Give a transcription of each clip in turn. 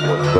Network.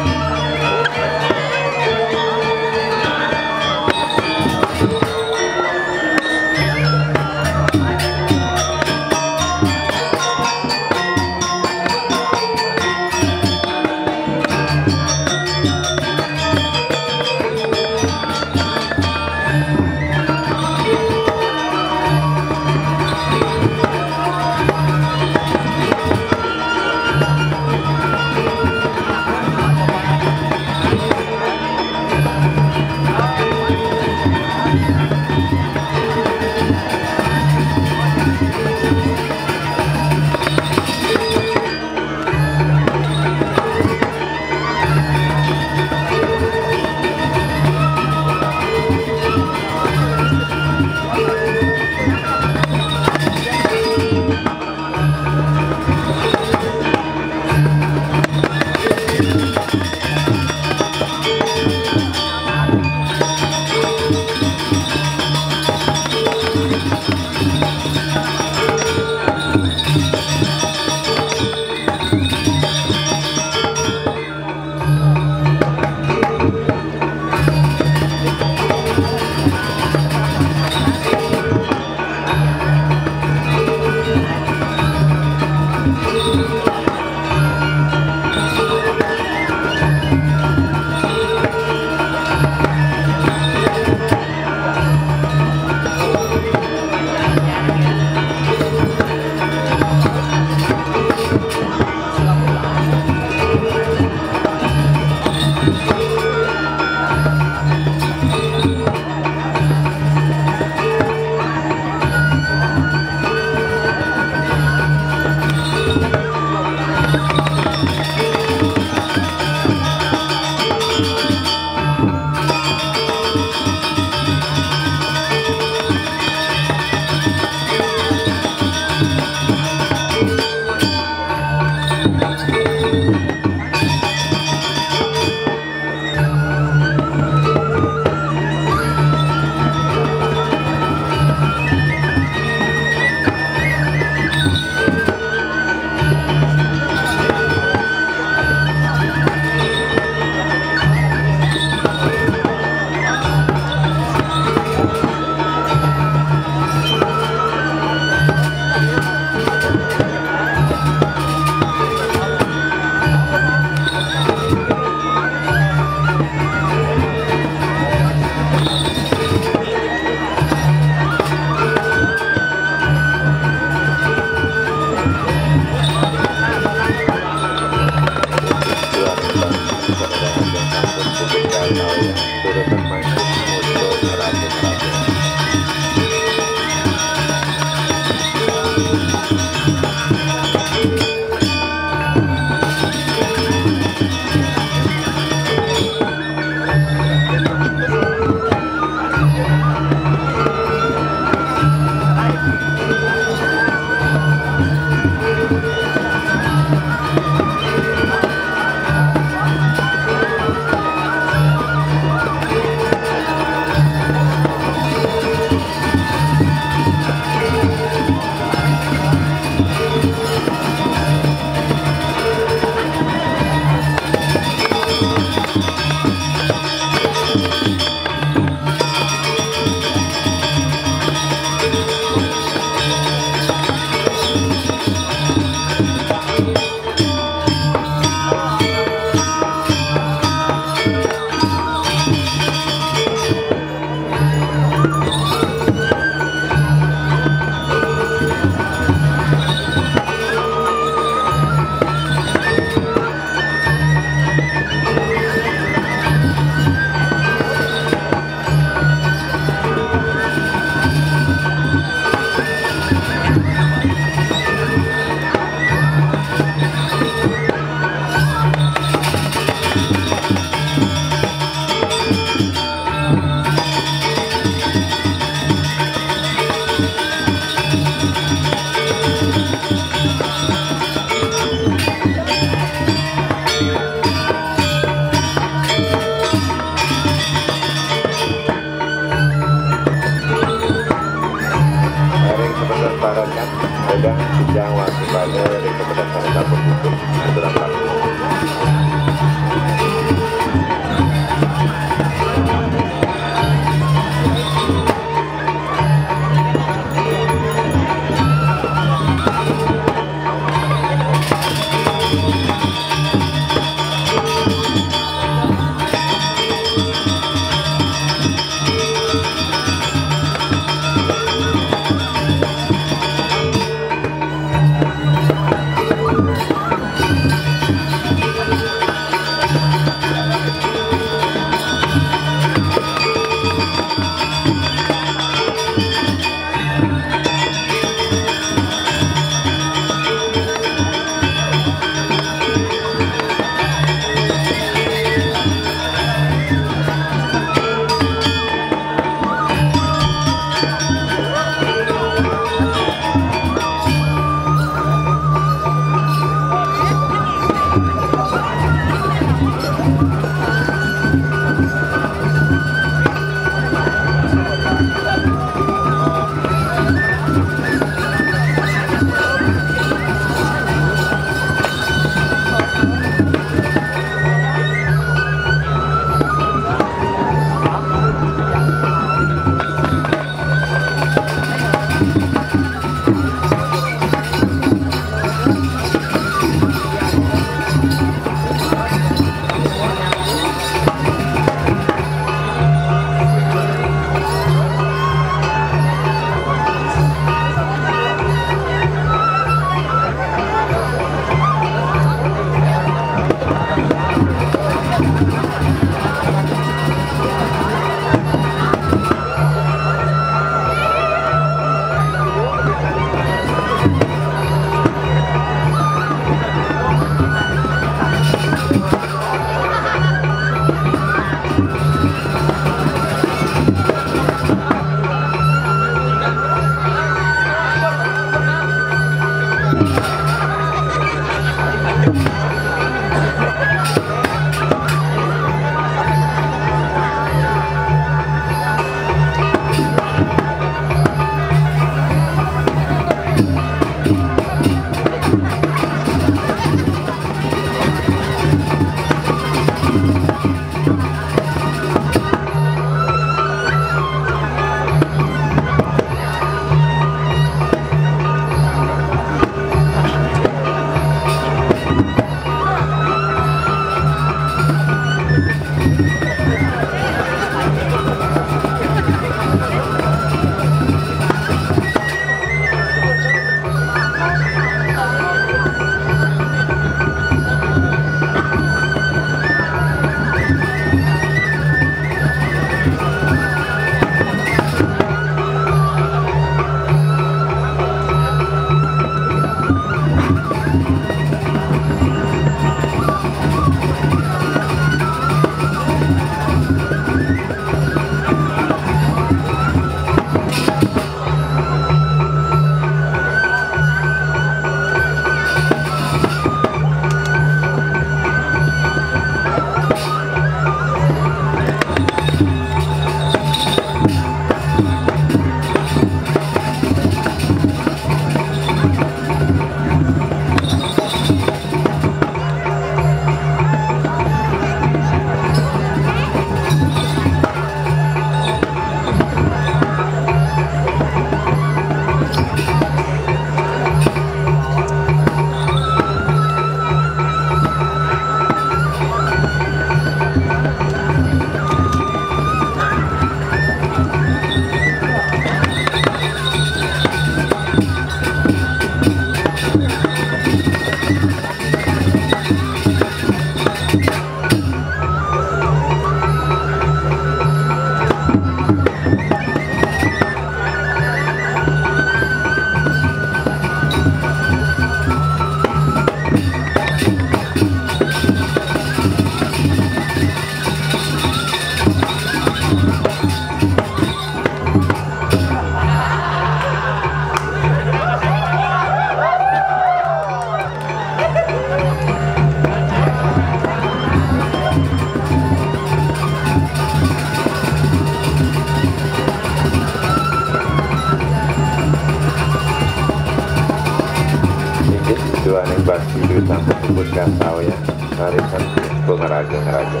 Basidu sampai sebut kasau ya tarikan pengerage ngeraja